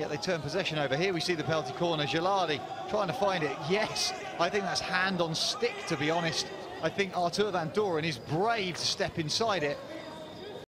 yet they turn possession over. Here we see the penalty corner. Gilardi trying to find it. Yes, I think that's hand on stick, to be honest. I think Arthur van Doren is brave to step inside it